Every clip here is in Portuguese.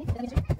Muito obrigada.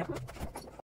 Come.